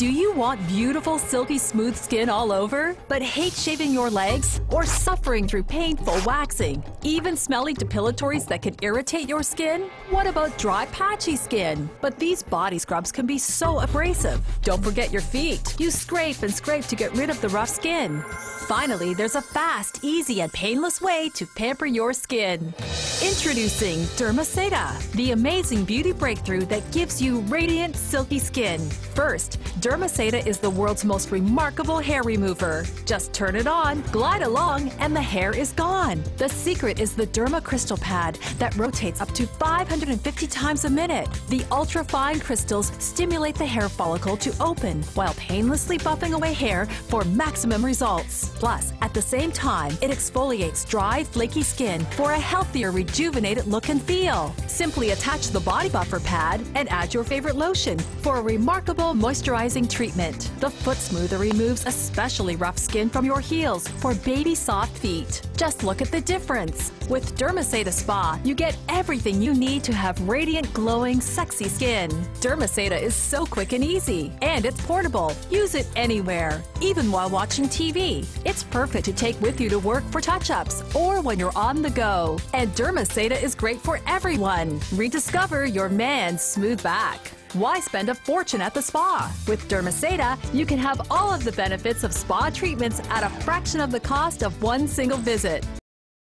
Do you want beautiful, silky, smooth skin all over, but hate shaving your legs or suffering through painful waxing? Even smelly depilatories that can irritate your skin? What about dry, patchy skin? But these body scrubs can be so abrasive. Don't forget your feet. You scrape and scrape to get rid of the rough skin. Finally, there's a fast, easy, and painless way to pamper your skin. Introducing Derma Seta, the amazing beauty breakthrough that gives you radiant, silky skin. First, Derma Seta is the world's most remarkable hair remover. Just turn it on, glide along, and the hair is gone. The secret is the Derma Crystal Pad that rotates up to 550 times a minute. The ultra-fine crystals stimulate the hair follicle to open while painlessly buffing away hair for maximum results. Plus, at the same time, it exfoliates dry, flaky skin for a healthier, rejuvenated look and feel. Simply attach the body buffer pad and add your favorite lotion for a remarkable moisturizing treatment. The foot smoother removes especially rough skin from your heels for baby soft feet. Just look at the difference. With Derma Seta Spa, you get everything you need to have radiant, glowing, sexy skin. Derma Seta is so quick and easy, and it's portable. Use it anywhere, even while watching TV. It's perfect to take with you to work for touch-ups or when you're on the go. And Derma Seta is great for everyone. Rediscover your man's smooth back. Why spend a fortune at the spa? With Derma Seta, you can have all of the benefits of spa treatments at a fraction of the cost of one single visit.